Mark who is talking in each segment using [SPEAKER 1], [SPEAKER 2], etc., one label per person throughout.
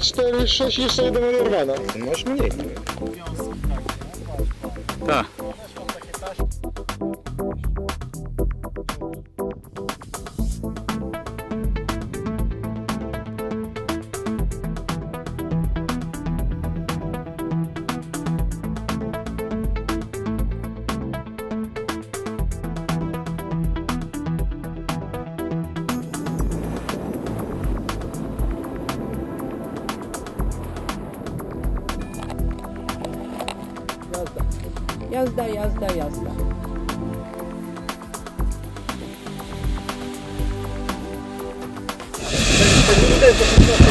[SPEAKER 1] 4, 6, jeszcze jedna oderwana. Masz mniej.
[SPEAKER 2] Jazda, jazda, jazda.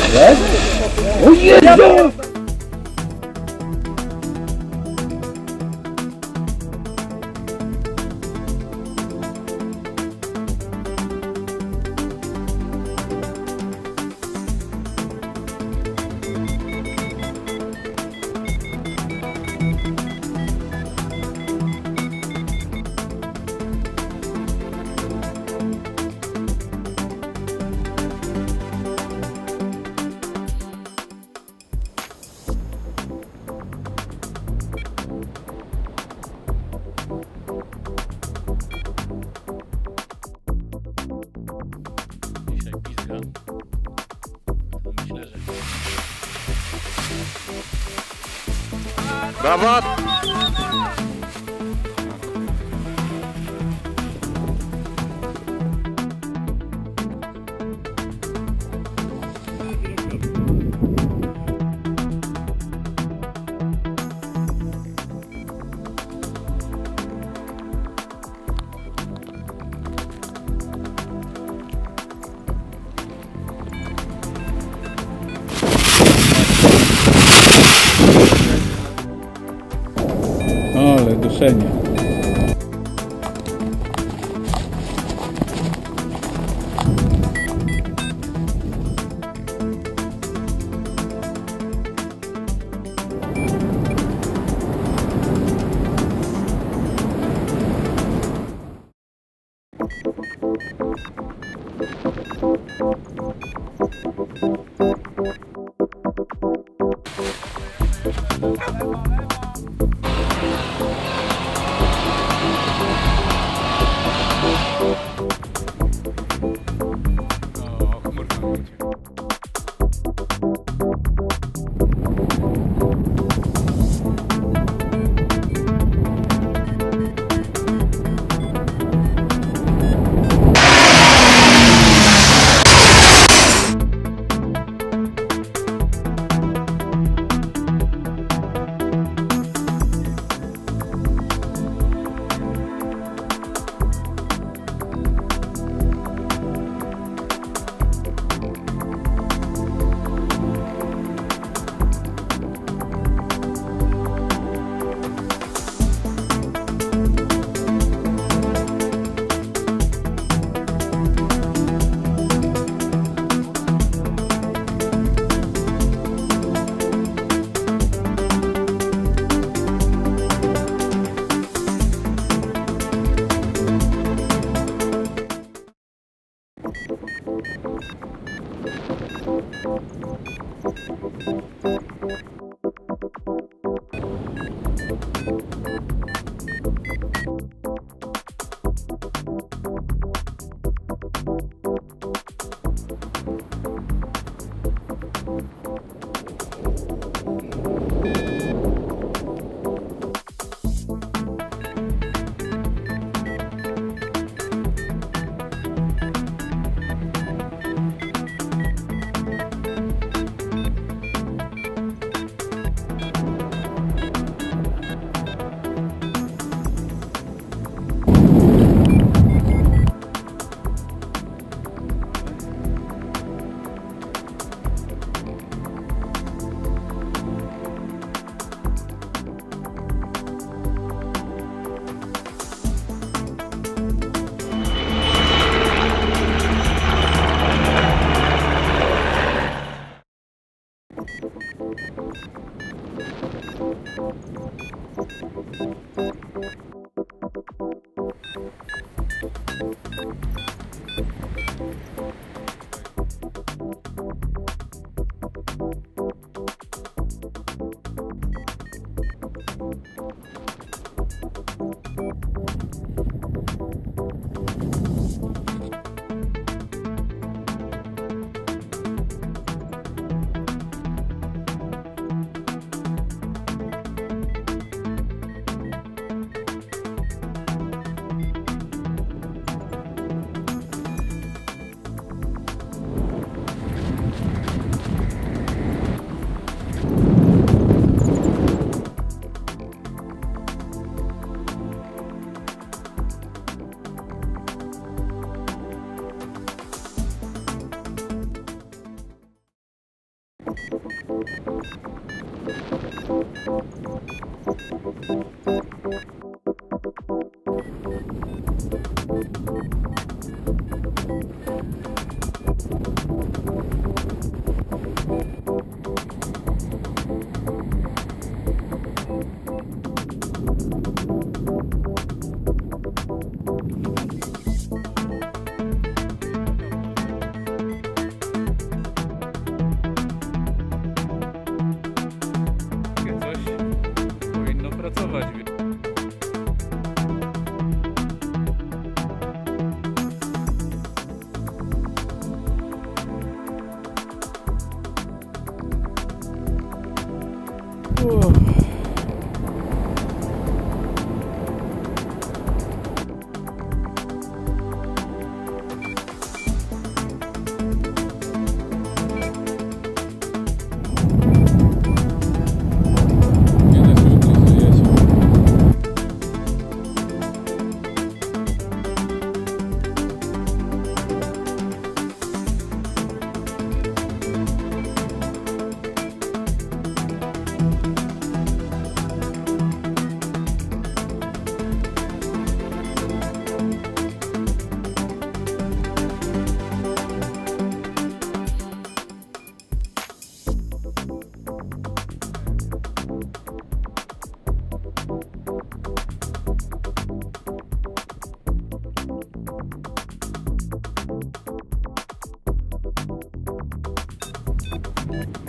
[SPEAKER 3] Dzisiaj Krawat! you
[SPEAKER 4] Ale duszenie.
[SPEAKER 3] O,
[SPEAKER 4] Thank you. Thank you.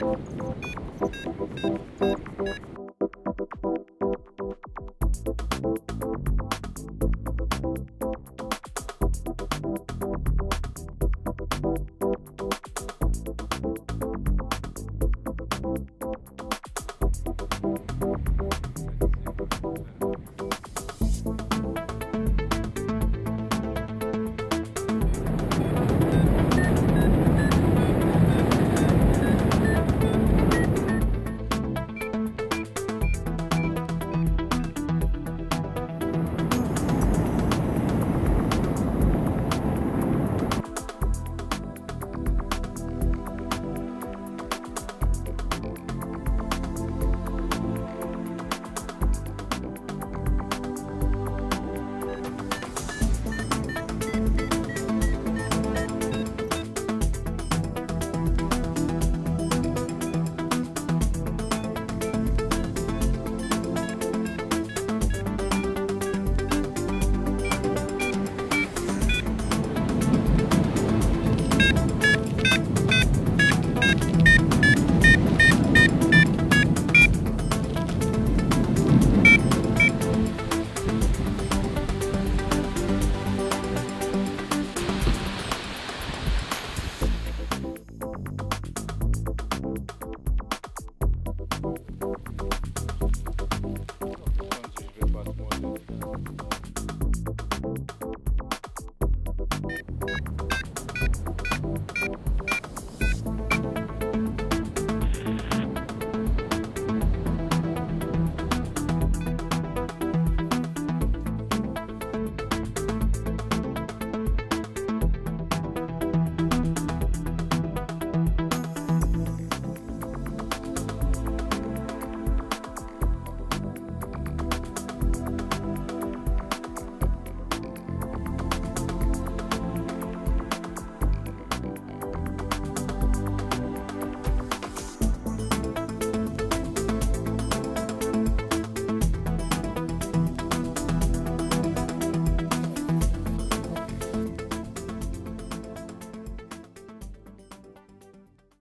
[SPEAKER 4] Thank you.